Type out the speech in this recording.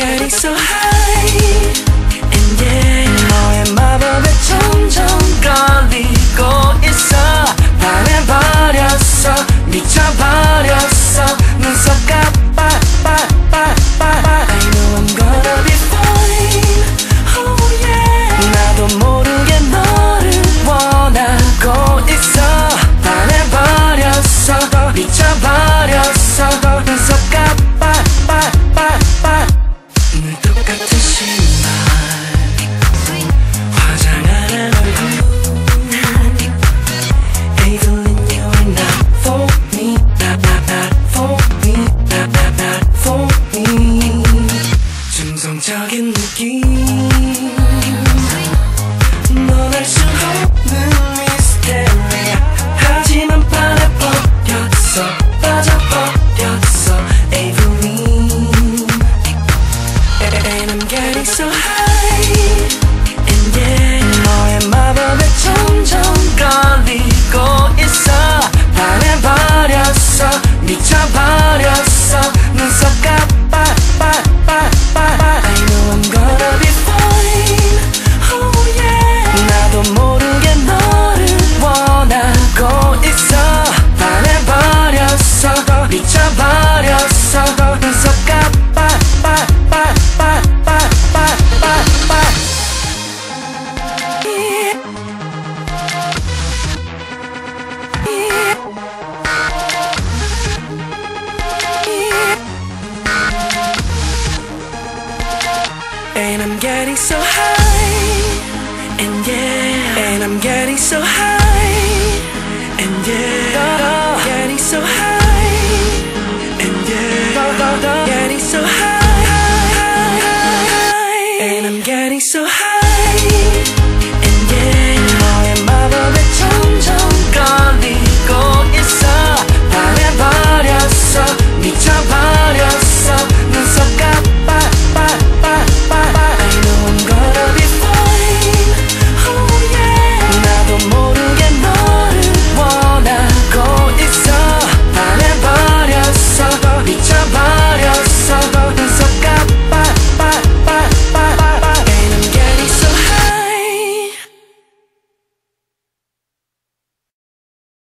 getting so high Yeah. getting so high, and yeah, and I'm getting so high, and yeah, I'm getting so high, and yeah, getting so high, and I'm getting so high.